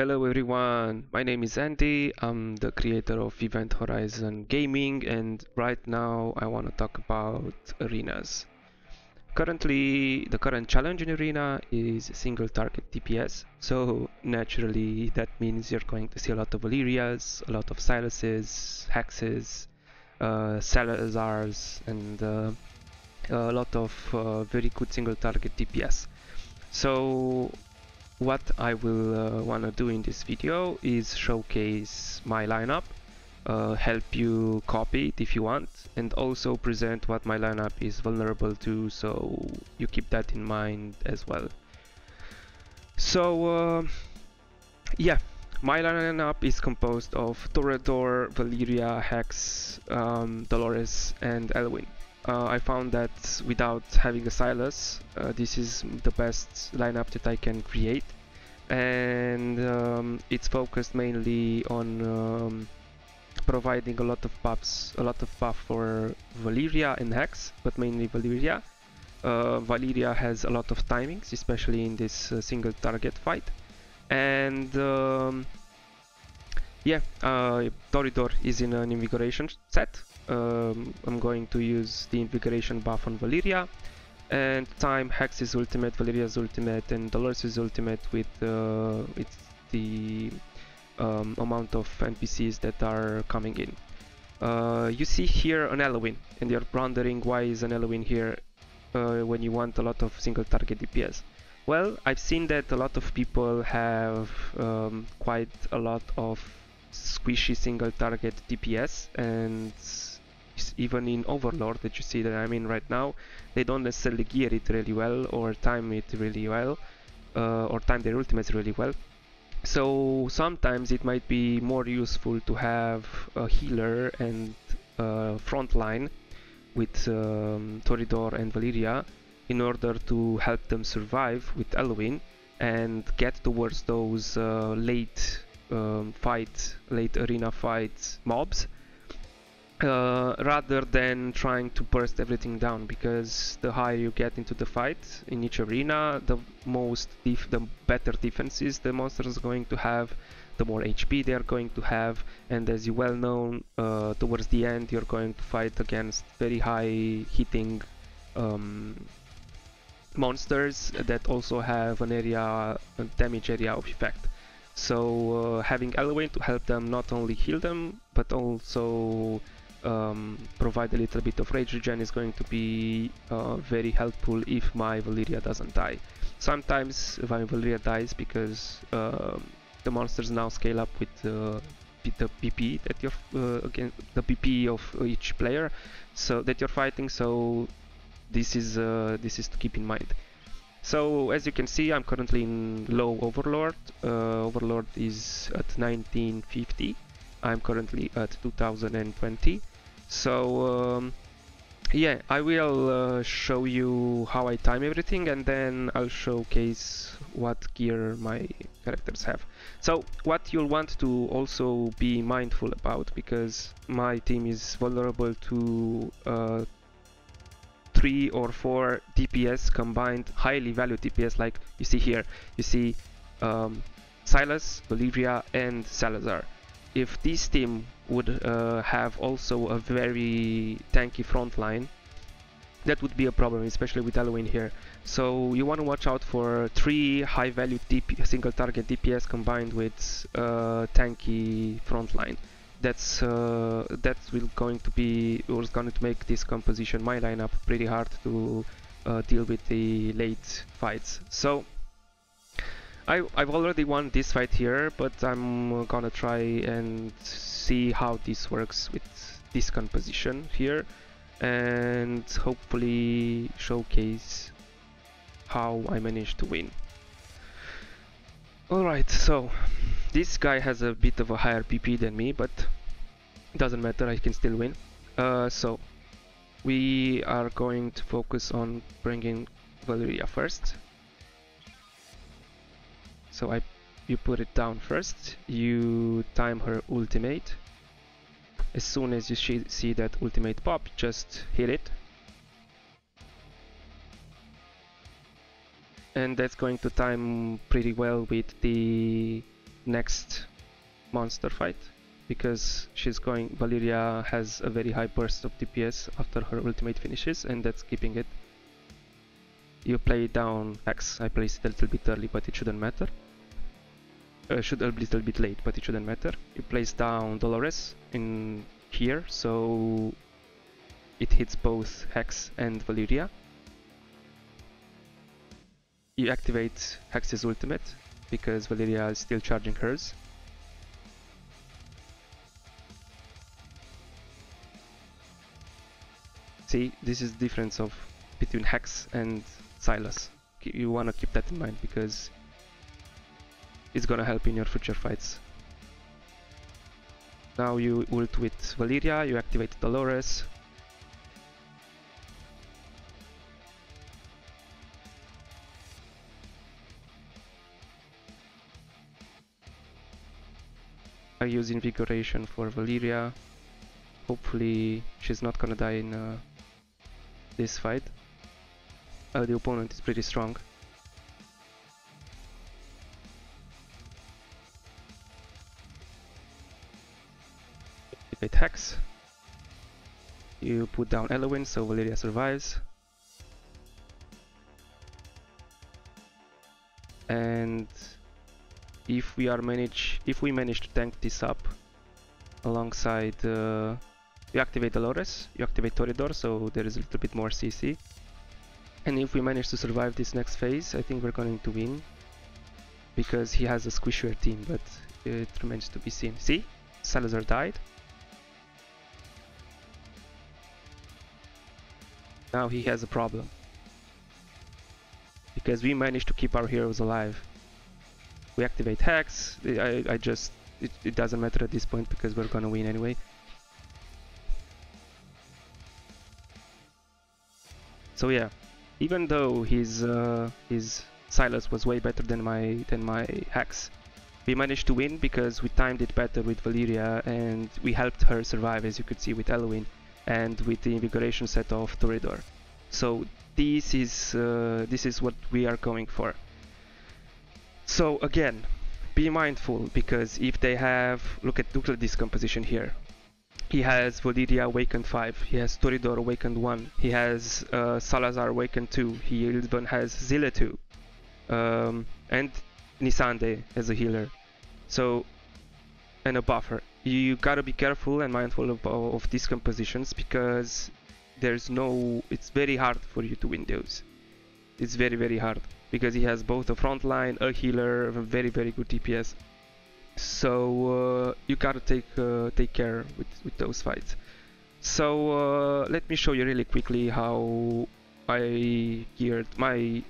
Hello everyone, my name is Andy, I'm the creator of Event Horizon Gaming and right now I want to talk about arenas. Currently, the current challenge in Arena is single target DPS, so naturally that means you're going to see a lot of Valerias, a lot of Sylases, Hexes, uh, Salazars and uh, a lot of uh, very good single target DPS. So what I will uh, want to do in this video is showcase my lineup, uh, help you copy it if you want, and also present what my lineup is vulnerable to, so you keep that in mind as well. So, uh, yeah, my lineup is composed of Toreador, Valeria, Hex, um, Dolores, and Elwyn uh, I found that without having a Sylas, uh, this is the best lineup that I can create. And um, it's focused mainly on um, providing a lot of buffs, a lot of buff for Valeria and Hex, but mainly Valeria. Uh, Valeria has a lot of timings, especially in this uh, single target fight. And um, yeah, uh, Toreador is in an invigoration set, um, I'm going to use the invigoration buff on Valeria and time Hex's ultimate, Valeria's ultimate and Dolores' ultimate with, uh, with the um, amount of NPCs that are coming in. Uh, you see here an Elwyn and you're wondering why is an Elwyn here uh, when you want a lot of single target DPS. Well, I've seen that a lot of people have um, quite a lot of squishy single target DPS and even in Overlord that you see that I'm in right now, they don't necessarily gear it really well or time it really well, uh, or time their ultimates really well. So sometimes it might be more useful to have a healer and a front line with um, Toreador and Valeria in order to help them survive with Elwyn and get towards those uh, late um, fight, late arena fight mobs uh, rather than trying to burst everything down because the higher you get into the fight in each arena the most the better defenses the monster is going to have the more HP they are going to have and as you well know uh, towards the end you're going to fight against very high hitting um, monsters that also have an area a damage area of effect. So uh, having Elwyn to help them not only heal them but also um, provide a little bit of rage regen is going to be uh, very helpful if my Valeria doesn't die. Sometimes my Valeria dies because uh, the monsters now scale up with uh, the PP that you're uh, again the PP of each player, so that you're fighting. So this is uh, this is to keep in mind. So as you can see, I'm currently in low Overlord. Uh, Overlord is at 1950. I'm currently at 2020. So um, yeah, I will uh, show you how I time everything and then I'll showcase what gear my characters have. So what you'll want to also be mindful about because my team is vulnerable to uh, three or four DPS combined highly valued DPS like you see here. You see um, Sylas, Valeria and Salazar if this team would uh, have also a very tanky front line, that would be a problem, especially with Elwyn here. So you want to watch out for three high value single target DPS combined with uh, tanky front line. That's uh, that will going to be was going to make this composition my lineup pretty hard to uh, deal with the late fights. So I, I've already won this fight here, but I'm gonna try and see how this works with this composition here and hopefully showcase how I managed to win. Alright, so this guy has a bit of a higher PP than me, but it doesn't matter, I can still win. Uh, so we are going to focus on bringing Valeria first so I you put it down first you time her ultimate as soon as you see that ultimate pop just hit it and that's going to time pretty well with the next monster fight because she's going Valeria has a very high burst of DPS after her ultimate finishes and that's keeping it. You play down Hex, I I placed it a little bit early but it shouldn't matter. Uh, should a little bit late but it shouldn't matter. You plays down Dolores in here so it hits both Hex and Valeria. You activate Hex's ultimate because Valeria is still charging hers See, this is the difference of between Hex and Sylas. You wanna keep that in mind because it's gonna help in your future fights. Now you ult with Valeria, you activate Dolores. I use Invigoration for Valeria. Hopefully she's not gonna die in uh, this fight. Uh, the opponent is pretty strong. Activate Hex. You put down Elowen so Valeria survives. And if we are manage if we manage to tank this up alongside uh, you activate Dolores, you activate Toreador, so there is a little bit more CC. And if we manage to survive this next phase, I think we're going to win. Because he has a squishier team, but it remains to be seen. See? Salazar died. Now he has a problem. Because we managed to keep our heroes alive. We activate Hex, I, I just... It, it doesn't matter at this point because we're gonna win anyway. So yeah, even though his uh, his Sylas was way better than my than my Hex, we managed to win because we timed it better with Valeria and we helped her survive as you could see with Elowen and with the invigoration set of Toreador. So this is uh, this is what we are going for. So again, be mindful because if they have look at look at this composition here. He has Valeria Awakened 5, he has Toreador Awakened 1, he has uh, Salazar Awakened 2, he even has Zilla 2, um, and Nisande as a healer. So, and a buffer. You gotta be careful and mindful of, of these compositions because there's no, it's very hard for you to win those. It's very, very hard because he has both a frontline, a healer, a very, very good DPS so uh, you gotta take uh, take care with, with those fights. So uh, let me show you really quickly how I geared my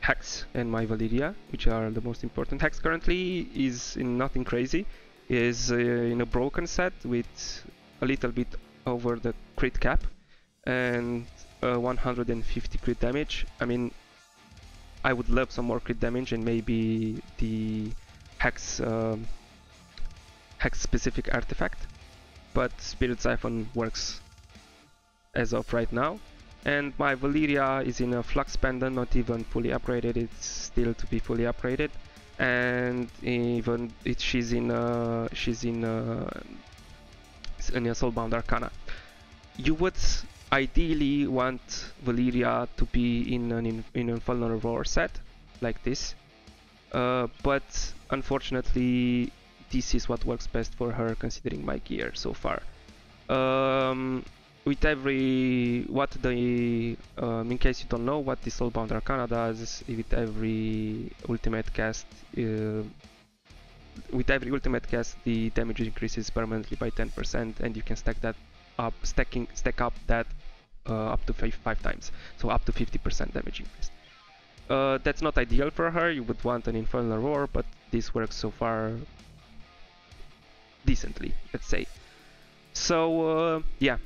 Hex and my Valeria which are the most important Hex currently is in nothing crazy is uh, in a broken set with a little bit over the crit cap and uh, 150 crit damage I mean I would love some more crit damage and maybe the Hex um, hex specific artifact, but Spirit Siphon works as of right now. And my Valeria is in a Flux Pendant, not even fully upgraded, it's still to be fully upgraded. And even it, she's in a, she's in a, in a Soulbound Arcana. You would ideally want Valeria to be in an in a Infernal Roar set like this, uh, but unfortunately this is what works best for her considering my gear so far. Um, with every what the um, in case you don't know what the Soulbound Arcana does with every ultimate cast uh, with every ultimate cast the damage increases permanently by 10% and you can stack that up stacking stack up that uh, up to five, five times. So up to 50% damage increase. Uh, that's not ideal for her. You would want an infernal roar but this works so far decently, let's say. So uh, yeah,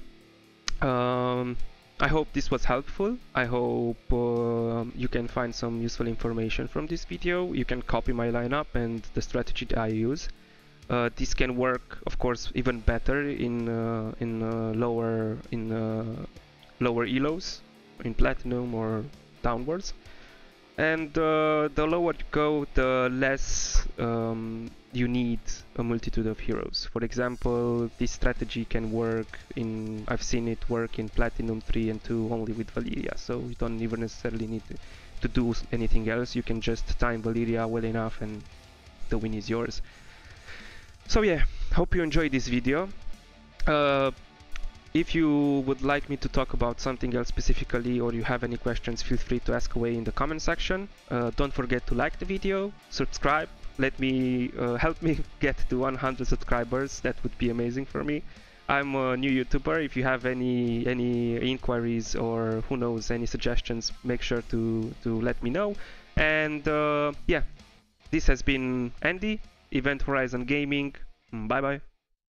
um, I hope this was helpful. I hope uh, you can find some useful information from this video. You can copy my lineup and the strategy that I use. Uh, this can work, of course, even better in uh, in uh, lower in uh, lower elos, in platinum or downwards. and uh, the lower you go, the less um, you need a multitude of heroes. For example, this strategy can work in, I've seen it work in Platinum 3 and 2 only with Valeria, so you don't even necessarily need to, do anything else, you can just time Valeria well enough and the win is yours. So yeah, hope you enjoyed this video. Uh, if you would like me to talk about something else specifically or you have any questions, feel free to ask away in the comment section. Uh, don't forget to like the video, subscribe, let me uh, help me get to 100 subscribers. That would be amazing for me. I'm a new YouTuber. If you have any any inquiries or who knows any suggestions, make sure to to let me know. And uh, yeah, this has been Andy, Event Horizon Gaming. Bye bye.